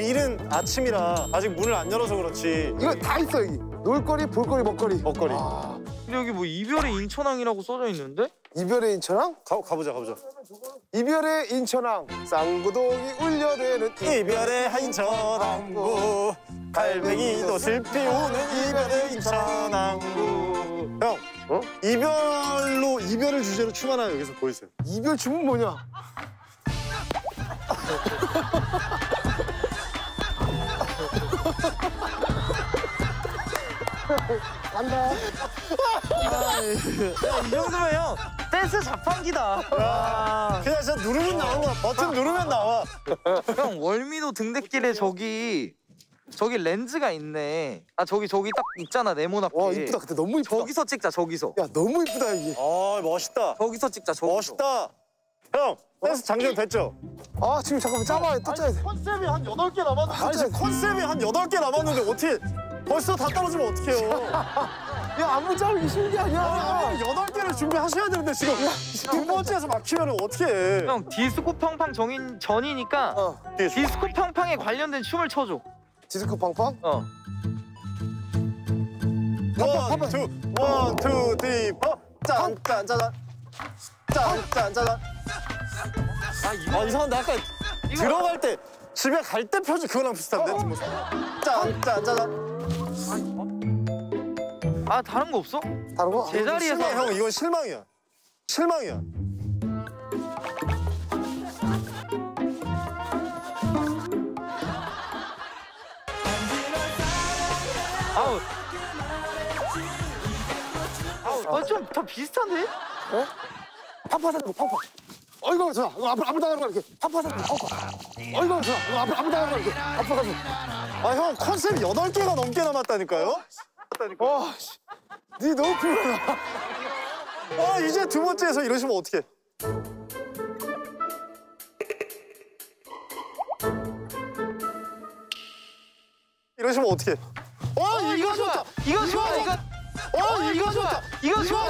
이른 아침이라 아직 문을 안 열어서 그렇지. 이거 다 있어 여기. 놀거리, 볼거리, 먹거리. 먹거리. 아, 근데 여기 뭐 이별의 인천항이라고 써져 있는데? 이별의 인천항? 가, 가보자, 가보자. 이별의 인천항. 쌍구동이 울려대는 이별의 한인천왕구 갈매기도 슬피 우는 이별의 인천왕구 형, 어? 이별로 이별을 주제로 춤 하나 여기서 보여주세요. 이별 춤은 뭐냐? 간다. 이 정도면 형 댄스 자판기다. 와. 그냥 진짜 누르면 나오는 거야. 버튼 누르면 나와. 형 월미도 등대길에 저기 저기 렌즈가 있네. 아 저기 저기 딱 있잖아 네모나게. 와 이쁘다. 근데 너무 이쁘다. 저기서 찍자 저기서. 야 너무 이쁘다 이게. 아, 멋있다. 저기서 찍자 저기서. 멋있다. 형, 댄스 장전 됐죠? 아 지금 잠깐만 짜봐야 또 짜야 돼. 컨셉이 한 8개 남았는데. 아니, 지금 컨셉이 한 8개 남았는데 어떻게 벌써 다 떨어지면 어떡해요. 야 안무 짜기 쉬운 게 아니야. 아니, 8개를 준비하셔야 되는데 지금 두 번째에서 막히면 어떻게 해. 형 디스코 팡팡 정인 전이니까 어 디스코 팡팡에 관련된 춤을 춰줘. 디스코 팡팡. 어. One, two, one, two, three, four. 짠, 짠, 짜잔. 짠, 짠, 짜잔. 아 이거 아, 이상한데 아까 이거- 들어갈 때 집에 갈 때 표정 그거랑 비슷한데? 뒷모습. 짠, 짠, 짜잔. 아 다른 거 없어? 다른 거? 제자리에서 실망, 형, 이건 실망이야. 실망이야. 아우. 아우 아, 좀더 비슷한데? 팡팡하는 거 팡팡. 어이구 좋아. 이거 앞으로 앞으로 나가는 거 이렇게 팡팡. 어이구 좋아. 이거 앞으로 앞으로 나가는 거 이렇게 앞으로 가서. 아, 형, 컨셉이 8개가 넘게 남았다니까요? 와, 씨. 니 너무 피곤하다. 아, 이제 두 번째에서 이러시면 어떡해. 이러시면 어떡해. 어, 이거 좋다. 이거 좋아 이거 어, 이거 좋다. 이거 좋아